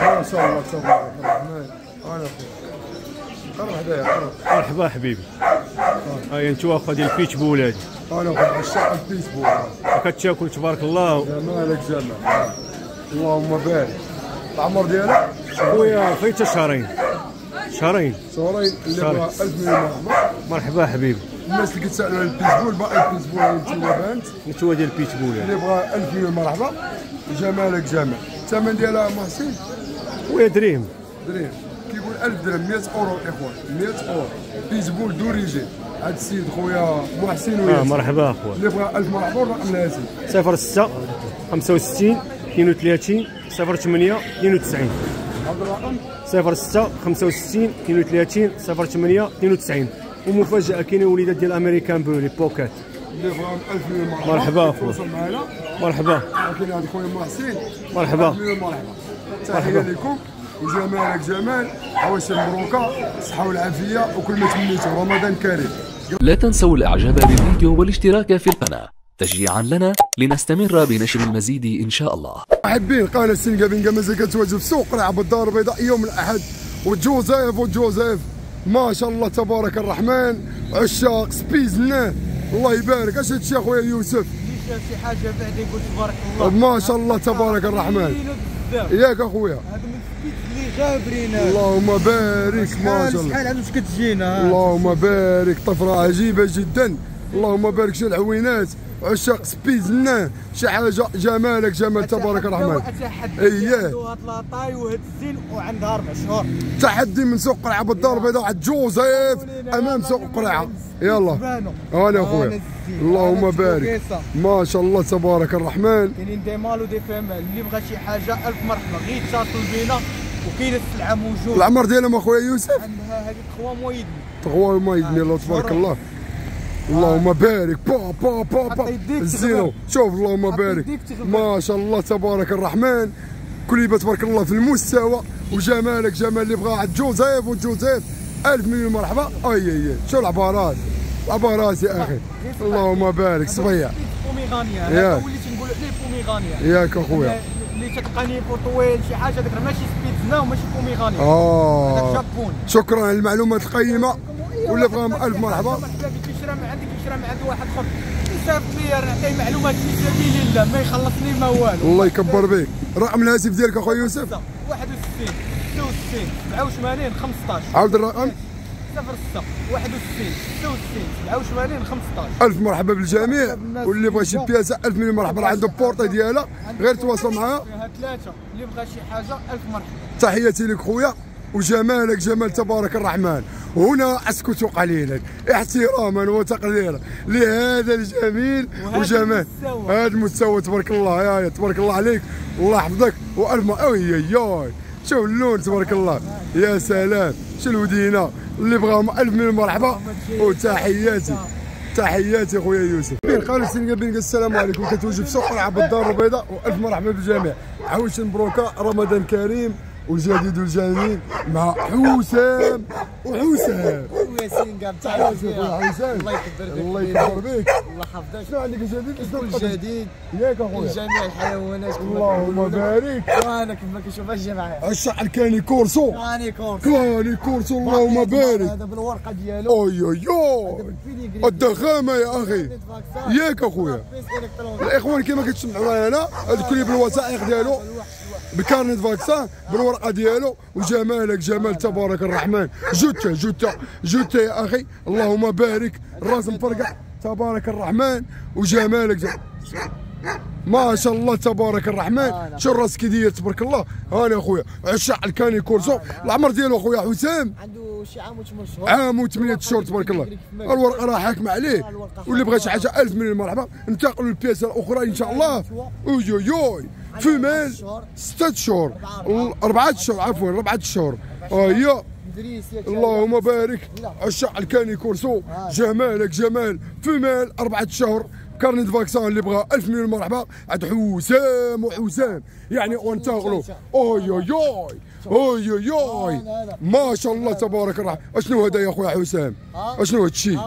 ما شاء الله تبارك الرحمن مرحبا حبيبي. هاي أنت واخا ديال البيتش بول هادي أنا عشاق الفيسبوك كتاكل تبارك الله. جمالك جمال اللهم بارك. العمر ديالك؟ خويا فايته شهرين. شهرين. شهرين اللي شهرين. بغى 1000 مليون مرحبا مرحبا حبيبي. الناس اللي كتسالوا على الفيسبوك باقي الفيسبوك انت بانت انت ديال البيتش بول. هادي اللي بغى 1000 مليون مرحبا. جمالك جمال الثمن ديالها محسن خويا دريهم درهم كيقول 1000 درهم 100 اورو الاخوان 100 اورو فيسبوك d'origine هاد السيد خويا محسن آه وياسر مرحبا اخويا اللي بغى 1000 مرحبا الرقم الهاتفي 06 65 32 08 92 هذا الرقم 06 65 32 08 92 ومفاجأة كاينة وليدات ديال American bully pocket اللي بغى 1000 مليون مرحبا. مرحبا. معنا مرحبا. لكن هذا خويا محسن مرحبا. 1000 مليون مرحبا تحيه لكم وجمالك جمال عواش مبروكه الصحه والعافيه وكل ما تمنيتوا رمضان كريم لا تنسوا الإعجاب بالفيديو والاشتراك في القناة. تشجيعا لنا لنستمر بنشر المزيد إن شاء الله. محبين قناه سنقا بنقا مازال كتواجد في سوق قرعه الدار البيضاء يوم الأحد. وجوزيف وجوزيف ما شاء الله تبارك الرحمن عشاق سبيزنا. الله يبارك. اش هادشي اخويا يوسف. شاف شي حاجة بعد يقول تبارك الله. ما شاء الله تبارك الرحمن. ياك أخويا. هذا من اللي جابرين هذا. اللهم بارك. ما شاء الله. شحال عاد واش كتجينا. اللهم بارك. طفرة عجيبة جدا. اللهم بارك شي العوينات. عشاق سبيزنا شي حاجة جمالك جمال تبارك الرحمن. اييه هاد لاطاي وهاد الزين وعندها أربع شهور تحدي من سوق قرعة بالدار البيضاء. عند جوزيف أمام سوق قرعة. يلا. أنا أخويا. اللهم بارك. ما شاء الله تبارك الرحمن. كاينين des mâles و des femelles اللي بغى شي حاجة. ألف مرحبا. غير يتصل بينا وكاين السلعة موجودة. العمر ديالهم أخويا يوسف؟ عندها هذيك خوا مويدني تغوى ما يدني الله تبارك الله. اللهم بارك. با با با با. تغفل. شوف اللهم بارك. ما شاء الله تبارك الرحمن. كل تبارك الله في المستوى. وجمالك جمال. اللي بغى عند جوزيف وجوزيف. ألف مليون مرحبا. أي أي شو العبارات؟ العبارات يا أخي. اللهم بارك. صبيع بوميغانيا ياك. هذا وليت نقول عليه بوميغانيا ياك أخويا. اللي شي حاجة ماشي سبيتزنا وماشي بوميغانيا آه. شكرا على المعلومات القيمة. واللي بغى ألف مرحبا. عندك من عند واحد آخر. يصيفط لي نعطيه معلومات في سبيل الله ما يخلصني ما والو. الله يكبر بك رقم الهاتف ديالك أخويا يوسف؟ 61 66 87 15 عاود الرقم. 06 61 66 87 15 ألف مرحبا بالجميع. واللي بغى شي بياسة ألف مليون مرحبا. راه عنده بورطي ديالها. غير تواصل معها فيها ثلاثة. اللي بغى شي حاجة ألف مرحبا. تحياتي لك خويا. وجمالك جمال تبارك الرحمن. هنا أسكت قليلا احتراما وتقديرا. لهذا الجميل وجمال. هذا المستوى تبارك الله يا يا تبارك الله عليك. الله يحفظك. وألف م- اوي ياي شوف اللون تبارك الله. يا سلام. شو الودينه اللي بغاهم ألف مليون مرحبا وتحياتي. تحياتي خويا يوسف. بين قالوا سنقا بين السلام عليكم. كتوجد في سوق العاب الدار البيضاء. وألف مرحبا بالجميع. عوش مبروكه رمضان كريم. والجديد والجميل مع حسام وحسام. وياسين تحياتي خويا حسام الله يكبر بك الله يكبر بك. الله يحفظك. شنو عندك جديد كل تقدم؟ جديد. ياك أخويا. جميع الحيوانات اللهم. بارك. وأنا كما كنشوف الجماعة. الشعر كاني كورسو راني كورس كاني كورسو اللهم بارك. هذا بالورقة ديالو. أوي أوي الضخامه يا أخي. ياك أخويا. الإخوان كيما كتسمعوا أنا هذا كل بالوثائق ديالو. ب carnet vaccin بالورقة ديالو وجمالك جمال تبارك الرحمن. جوتا جوتا جوتا يا أخي. اللهم بارك. الراس مفرقع. تبارك الرحمن. وجمالك جمال. ما شاء الله تبارك الرحمن. شو الراس كي داير تبارك الله. هاني أخويا. عشاق ال cane corso العمر ديالو أخويا حسام. عنده شي عام وثمان شهور. عام وثمانية شهور تبارك الله. الورقة راه حاكمة عليه. واللي بغى شي حاجة 1000 مليون مرحبا انتقلوا للبياسة الأخرى إن شاء الله. أوي. اوي femelle ستة شهور. أربعة شهور عفوا أربعة شهور. دريس ياك اللهم بارك. عشاق ال cane corso جمالك جمال. femelle أربعة شهور. carnet vaccin اللي بغى 1000 مليون مرحبا. عند حسام وحسام. يعني وانتقلوا أوي أوي أوي. أوي أوي ما شاء الله تبارك الرحمن. أشنو هذا يا خويا حسام؟ أشنو هذا الشيء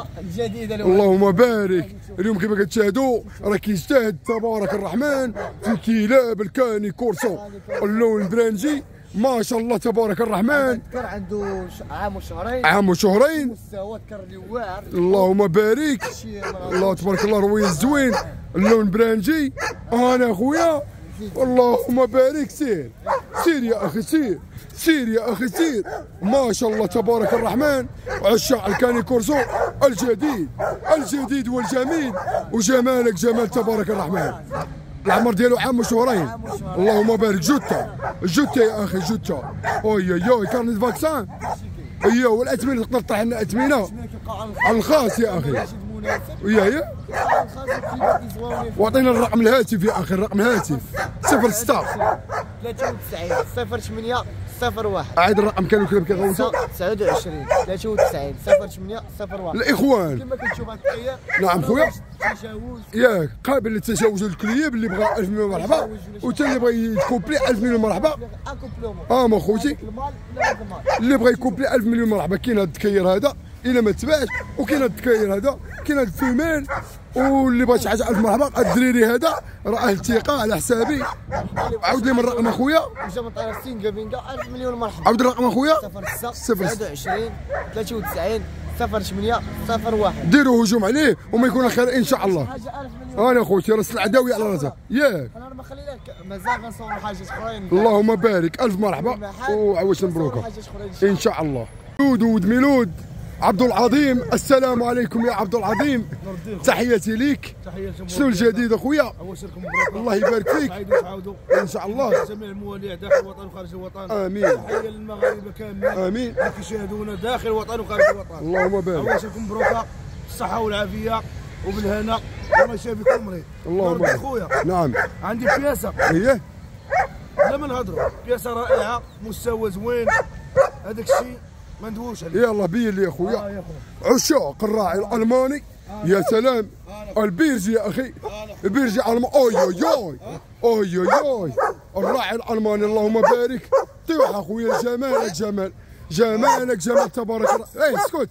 اللهم بارك. اليوم كما كتشاهدوا راه كيجتهد تبارك الرحمن في كلاب ال cane corso. اللون ال bringé ما شاء الله تبارك الرحمن. كان عنده عام وشهرين. عام وشهرين. مستوى اللي واعر اللهم بارك. الله تبارك الله روي الزوين. اللون bringé أنا أخويا. اللهم بارك. سير. سير يا أخي سير. سير يا أخي سير. ما شاء الله تبارك الرحمن. عشاق ال cane corso الجديد. الجديد والجميل. وجمالك جمال تبارك الرحمن. العمر ديالو عام وشهرين اللهم بارك. جوتا. جوتا يا أخي جوتا. أوي أوي أوي. carnet vaccin أيوه والأثمنة تقدر تطيح لنا أثمنة. على الخاص يا أخي. ويا يا وأعطينا الرقم الهاتف يا أخي الرقم الهاتف. 06 93 صفر 8 صفر 1 عاد الرقم كانوا كلاب كيغوتوا 29 93 صفر 8 صفر 1 الإخوان. كما كتشوف هاد نعم خويا. تجاوز ياك قابل للتجاوز الكليب اللي بغى 1000 مليون مرحبا وتا اللي بغى يكوبلي 1000 مليون مرحبا. آه ما خوتي. اللي بغى يكوبلي 1000 مليون مرحبا كاين هذا التكير هذا؟ إلا ما تباعش وكاين هذا التكير هذا؟ كاين هذا ال femelle واللي بغى شي حاجة 1000 مرحبا الدريري هذا راه الثقه على حسابي. عاود لي من الرقم أخويا. وجا من طيارة سينغا بينغا 1000 مليون مرحبا. عاود الرقم أخويا. صفر 6 صفر 29 93 صفر 8 صفر 1 ديروا هجوم عليه وما يكون خير إن شاء الله. حاجة 1000 مليون أنا خوتي راس العداوي على راسها ياك أنا ما خليناك مازال غنصور حاجات أخرين. اللهم بارك. ألف مرحبا. وعوش مبروكة. إن شاء الله. ميلود ولد ميلود. عبد العظيم السلام عليكم يا عبد العظيم. تحياتي ليك. شنو الجديد أخويا؟ الله يبارك فيك. إن شاء الله. جميع المواليع داخل الوطن وخارج الوطن. آمين. تحية للمغاربة كاملين آمين. اللي كيشاهدونا داخل الوطن وخارج الوطن. اللهم بارك. ابشركم مبروك بالصحة والعافية. وبالهنا. وما شافي كل مريض اللهم بارك. خويا نعم. عندي بياسة. إيه. لا ما نهضروا بياسة رائعة. مستوى زوين. هذاك الشيء ما ندووش يلا بين لي يا اخويا يا خويا عشاق الراعي الألماني. يا سلام. البيرجي يا أخي. البيرجي الماني أوي أوي أوي. أوي أوي الراعي الألماني اللهم بارك. طيح أخويا. جمالك جمال. جمالك جمال. تبارك الله اي اسكت.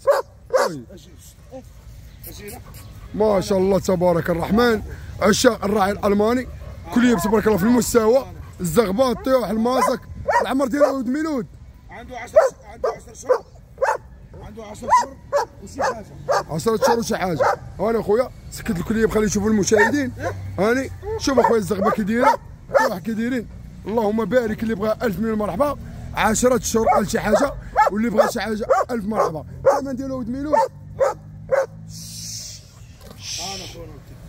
ما شاء الله تبارك الرحمن. عشاق الراعي الألماني. كل يوم تبارك الله في المستوى. الزغبات طيح الماسك. العمر ديالو ولد ميلود عنده 10 عنده 10 شهور. عنده 10 شهور وشي حاجة. عشرة شهور وشي حاجة. أنا أخويا سكت الكلية بخلي يشوفوا المشاهدين. هاني شوف أخويا الزغبة كي دايرة. واحد كي دايرين. اللهم بارك اللي بغى 1000 مليون مرحبا. 10 شهور قال شي حاجة واللي بغى شي حاجة 1000 مرحبا. الثمن ديالو ولد ميلود.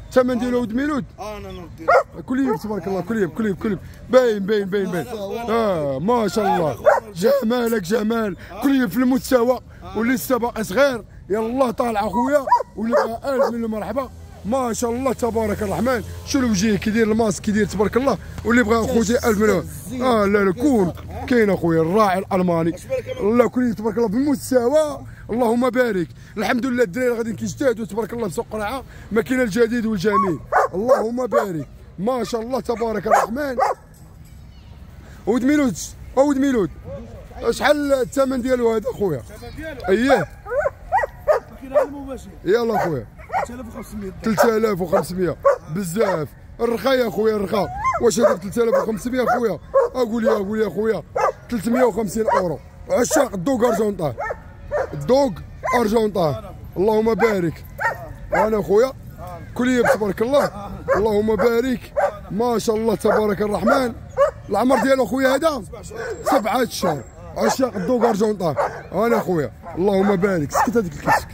الثمن ديالو ولد ميلود. أنا نردي كل يوم تبارك الله كل يوم كل يوم كل يوم. باين باين باين باين. آه ما شاء الله. جمالك جمال. كل في المستوى واللي السبق صغير. يلا طالع أخويا. بغى الف مليون مرحبا ما شاء الله تبارك الرحمن. شو الوجيه كي داير الماسك كي داير تبارك الله. واللي بغى أخوتي الف مليون آه لا لا كون كاين أخويا الراعي الألماني. الله كل تبارك الله بالمستوى اللهم بارك. الحمد لله الدراري غادي كيجتهدوا تبارك الله في سوق قرعه ما كاين الجديد والجميل. اللهم بارك. ما شاء الله تبارك الرحمن. ود ميلود. ود ميلود. شحال الثمن ديالو هذا اخويا؟ ديالو؟ اييه. كاين المباشر. يلا اخويا. 3500 3500 بزاف. الرخا يا خويا الرخا واش هذاك 3500 خويا أقول يا أقول يا خويا 350 اورو. عشاق الدوق ارجونطاه الدوق ارجونطاه اللهم بارك. أنا خويا كل يوم تبارك الله. اللهم بارك. ما شاء الله تبارك الرحمن. العمر ديالو خويا هذا سبعة شهور. عشاق الدوق ارجونطاه أنا خويا اللهم بارك. سكت هذيك الكسك.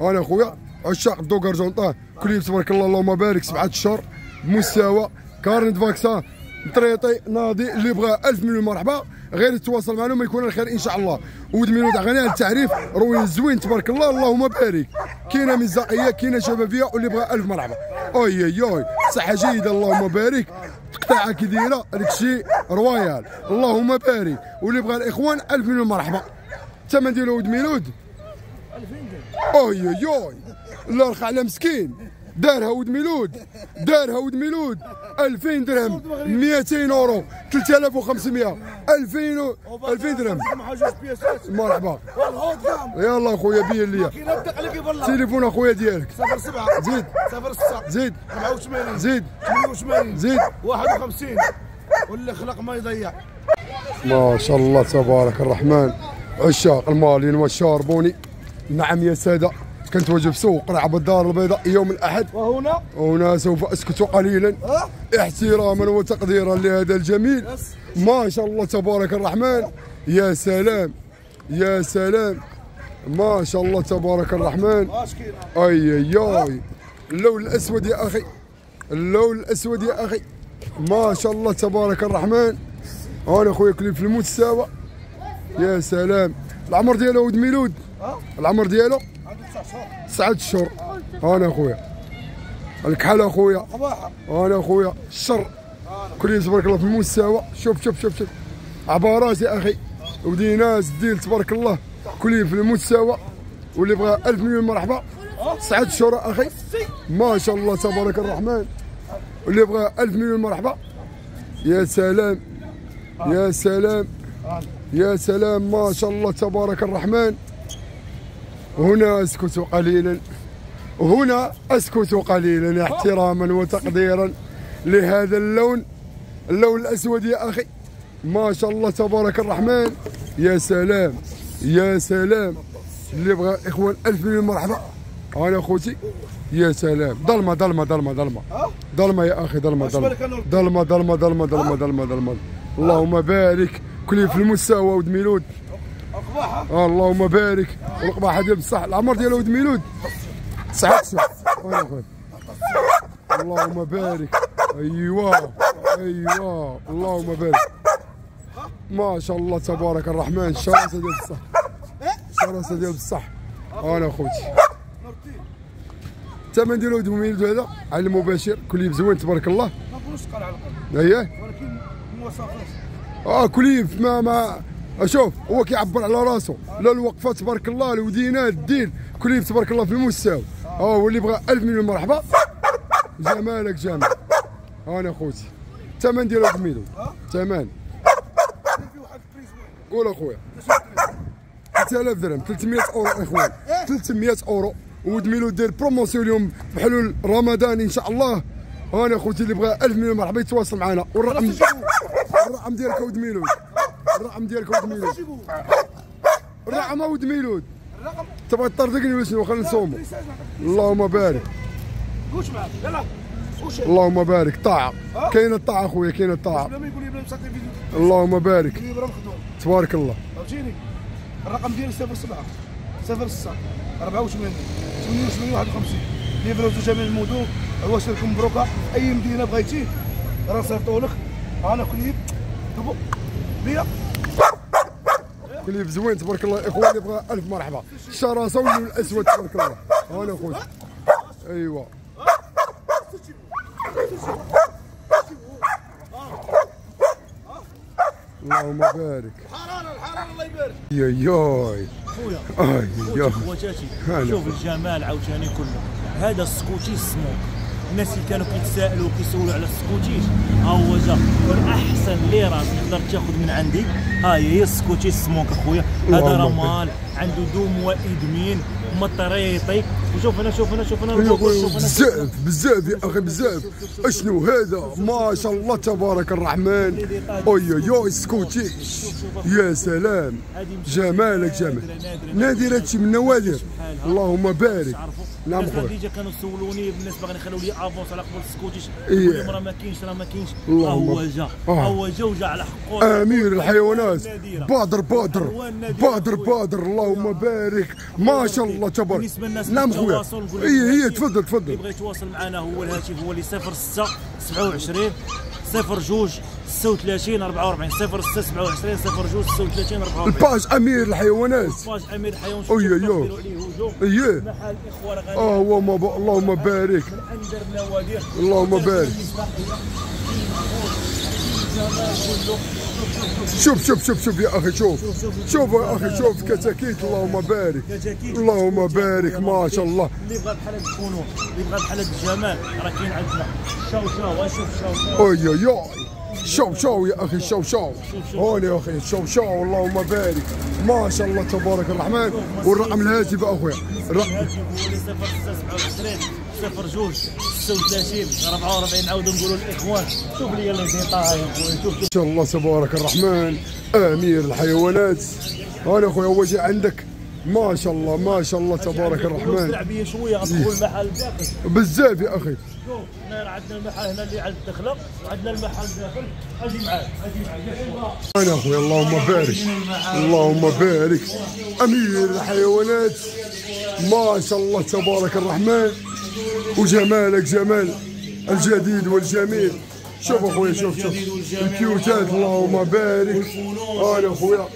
أنا أخويا عشاق الدوق ارجونطاه كل يوم تبارك الله اللهم بارك. سبعة اشهر بمستوى carnet vaccin. مطريطي ناضي اللي بغى 1000 مليون مرحبا. غير يتواصل معنا ما يكون الخير إن شاء الله. ود ميلود غني على التعريف روي زوين تبارك الله. اللهم بارك. كاينة مصداقيه كاينة شبابيه واللي بغى 1000 مرحبا. أوي أوي أوي. صحة جيدة اللهم بارك. تقطيعه كي دايره هذاك الشيء royal. اللهم بارك. واللي بغى الإخوان 1000 مليون مرحبا الثمن ديالو ود ميلود. أوي أوي أوي. الله يرخى على مسكين. دارها ود ميلود دارها ود ميلود. 2000 درهم 200 أورو 3500 2000 و- 2000 درهم. مرحبا. يلا أخويا بين ليا تليفون أخويا ديالك. صفر سبعة زيد. صفر ستة زيد. 84 زيد. 88 زيد. 51 واللي خلق ما يضيع ما شاء الله تبارك الرحمن. عشاق المالين والشاربوني. نعم يا سادة. كنت واجب سوق رعب الدار البيضاء يوم الأحد. وهنا؟ وهنا سوف أسكت قليلا. احتراما وتقديرا لهذا الجميل. ما شاء الله تبارك الرحمن. يا سلام. يا سلام. ما شاء الله تبارك الرحمن. أي اي اي اللون الأسود يا أخي. اللون الأسود يا أخي. ما شاء الله تبارك الرحمن. أنا اخويا كلي في المستوى يا سلام. العمر ديالو ولد ميلود. العمر ديالو تسعة اشهر أنا أخويا. الكحل أخويا. أنا أخويا. الشر. كل تبارك الله في المستوى. شوف شوف شوف شوف. عبارات يا أخي. ودي ناس ديل تبارك الله. كل في المستوى. واللي بغى ألف مليون مرحبا. سعد شهور أخي. ما شاء الله تبارك الرحمن. واللي بغى ألف مليون مرحبا. يا سلام. يا سلام. يا سلام. ما شاء الله تبارك الرحمن. هنا اسكت قليلا. هنا اسكت قليلا احتراما وتقديرا. لهذا اللون اللون الأسود يا أخي. ما شاء الله تبارك الرحمن. يا سلام يا سلام. اللي بغى إخوان ألف مليون مرحبا. أنا أخوتي. يا سلام. ظلمه ظلمه ظلمه ظلمه ظلمه يا أخي ظلمه ظلمه بالك أنا- ظلمه ظلمه ظلمه ظلمه ظلمه ظلمه اللهم بارك. كل في المستوى ود ميلود اللهم بارك. والقباحه ديال بصح العمر ديال ولد ميلود. أخويا؟ اللهم بارك. ايوا ايوا اللهم بارك. ما شاء الله تبارك الرحمن. شراسه ديال بصح شراسه ديال بصح أنا أخوتي. الثمن ديال ولد ميلود هذا على المباشر. كليب زوين تبارك الله. ما نقولوش قال على الأقل. اييه ولكن مواصفات آه كليب ما ما. شوف هو كيعبر على راسه. لا الوقفة تبارك الله الودينات الدين. كليب تبارك الله في المستوى. آه واللي بغى 1000 مليون مرحبا. جمالك جمال. أنا خوتي الثمن ديالو كميدو ثمن في واحد ال prix زوين قول أخويا. 3000 درهم. 300 أورو إخوان. 300 أورو. ود ميلود دير promotion اليوم بحلول رمضان إن شاء الله. أنا خوتي اللي بغى 1000 مليون مرحبا يتواصل معنا. والرقم الرقم ديالك ود ميلود الرقم ديالك ود ميلود الرقم ود ميلود الرقم تبغى تطردقني ولا شنو؟ خلينا نصوموا اللهم بارك. قوش معاك يلا اللهم بارك. طاعة كاينة الطاعة أخويا كاينة الطاعة اللهم بارك. تبارك الله. الرقم ديالي 07 06 84 88 51 ليفروز جميع المدن الواشركم مبروكة. أي مدينة بغيتي. راه صيفطوا لك أنا كل يوم. دبو بيا. كليف زوين تبارك الله. إخوان اللي بغى ألف مرحبا. الشراسة واللون الأسود تبارك الله. أنا خويا ايوا اللهم بارك. حراره الحراره الله يبارك يا ياي. خويا اي يا خواتاتي هلا. شوف الجمال عاوتاني كله. هذا ال Scottish smoke الناس اللي كانوا كيتسائلوا وكيسولوا على ال Scottish. ها هو جا والاحسن لي راه تقدر تاخذ من عندي؟ ها هي هي ال Scottish smoke أخويا. هذا راه. مال عنده deux mois et demi مطريطي وشوف هنا شوف هنا شوف هنا بزاف بزاف يا أخي بزاف. أشنو هذا؟ ما شاء الله تبارك الرحمن. اوي يا Scottish. يا سلام. جمالك جمال. نادر هادشي من النوادر اللهم بارك. تعرفوا نعم الناس خويا. déjà كانوا سولوني بالناس باغيين يخلوا لي avance على قبل ال Scottish إيه. راه ما كاينش راه ما كاينش. ها هو جا. آه. ها هو جا وجا على حقه امير الحيوانات. بادر بادر. بادر. بادر. اللهم بارك. ما شاء الله تبارك. بالنسبة للناس خويا التواصل نقول لك اي هي الهاتف. تفضل اللي تفضل يبغى يتواصل معنا هو الهاتف هو اللي 06 27 02 36 44 06 27 02 36 44 ال page أمير الحيوانات. page أمير الحيوان أي شوف أي ديروا أي. عليه هجوم اييه محل اخوه آه هو ما ب... اللهم بارك. من اندر النوادر اللهم بارك. شوف شوف شوف شوف يا أخي شوف. شوف يا أخي شوف كتاكيت اللهم بارك. اللهم بارك ما شاء الله. اللي بغى بحال هاد الفنون اللي بغى بحال هاد الجمال راه كاين عندنا. شاو شاو شوف شاو شاو. اي اي شو شو يا أخي شو شو. هون يا أخي شو شو اللهم بارك. ما شاء الله تبارك الرحمن والرقم الهاتف أخويا. الرقم. الهاتف هو اللي 06 27 صفر جوج 36 44 نعاودوا نقولوا للاخوان شوف لي لي ديتاي يا خويا شوف ان شاء الله تبارك الرحمن. امير الحيوانات. أنا خويا هو جا عندك. ما شاء الله ما شاء الله تبارك الرحمن. تلعب بيا شوية غتدخل المحل داخل. بزاف يا أخي. شوف هنا عندنا المحل هنا اللي على الدخله وعندنا المحل داخل. أجي معاك أجي معاك. أنا اخويا اللهم بارك. اللهم بارك. أمير الحيوانات. ما شاء الله تبارك الرحمن. وجمالك جمال. الجديد والجميل. شوف اخويا شوف شوف. الكيوتات اللهم بارك. أنا أخويا.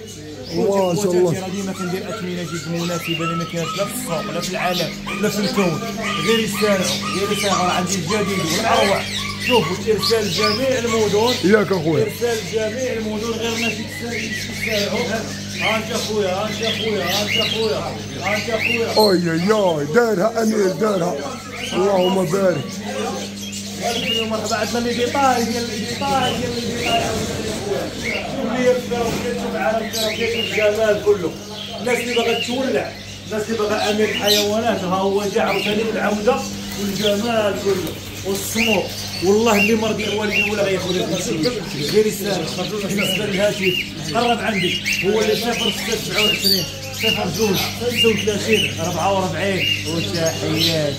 ما شاء الله. ديما كندير اثمنه جد مناسبه اللي ما كاينش لا في السوق لا في العالم لا في الكون. غير غير عندي الجديد والاروع شوفوا إرسال جميع المدن. ياك أخويا. إرسال جميع المدن. غير الناس يستانعوا ها انت أخويا ها انت أخويا ها انت أخويا ها انت أخويا. أي دارها أمير دارها. اللهم بارك. مرحبا عندنا اللي ديطاي ديال اللي ديطاي ديال اللي ديطاي شوف لي الفيروكيت معنا الفيروكيت والجمال كله. الناس اللي باغا تولع الناس اللي باغا أمير الحيوانات ها هو جا عاوتاني العودة والجمال كله. والصمو والله اللي مرضي الوالدين ولا غياخذ غير يسأل. بالنسبة للهاتف قرب عندي. هو اللي 0 6 27 صفر جوج 36 44 وتحيات.